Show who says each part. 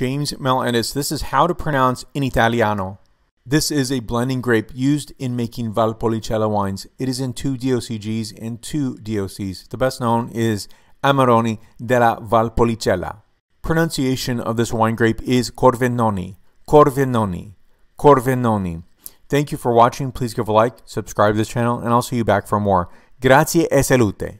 Speaker 1: James Melendez. This is how to pronounce in Italiano. This is a blending grape used in making Valpolicella wines. It is in two DOCGs and two DOCs. The best known is Amarone della Valpolicella. Pronunciation of this wine grape is Corvinone, Corvinone, Corvinone. Thank you for watching. Please give a like, subscribe to this channel, and I'll see you back for more. Grazie e salute.